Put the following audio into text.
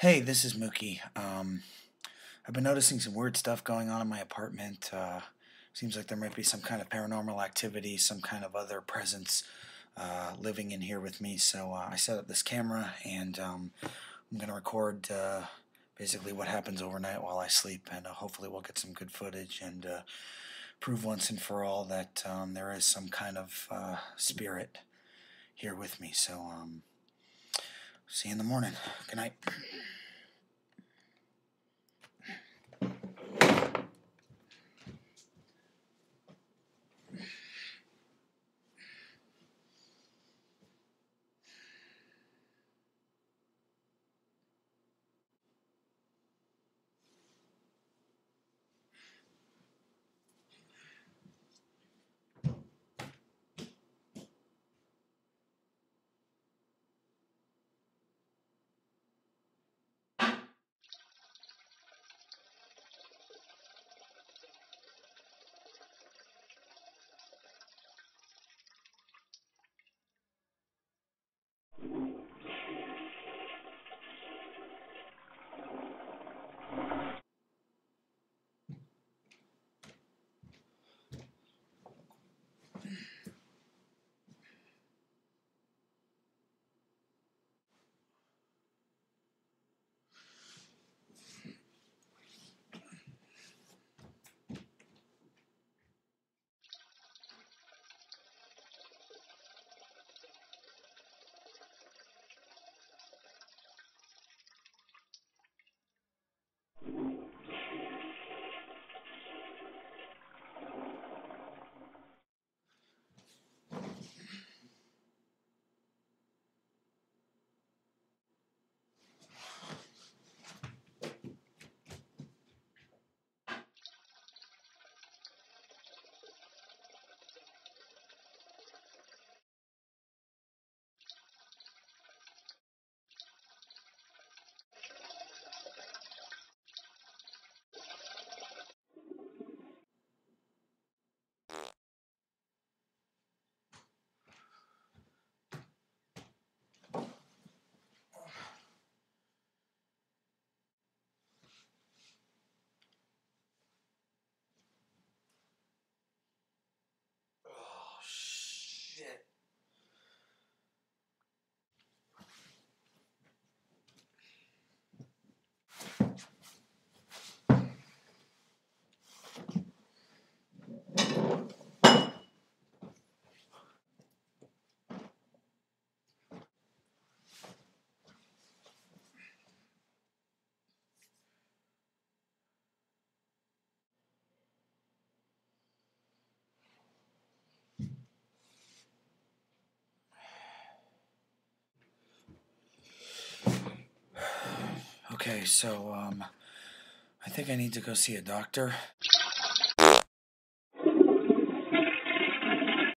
Hey, this is Mookie. Um, I've been noticing some weird stuff going on in my apartment. Uh, seems like there might be some kind of paranormal activity, some kind of other presence uh, living in here with me. So uh, I set up this camera and um, I'm going to record uh, basically what happens overnight while I sleep, and uh, hopefully we'll get some good footage and uh, prove once and for all that um, there is some kind of spirit here with me. So, um, see you in the morning. Good night. Okay, so, um, I think I need to go see a doctor.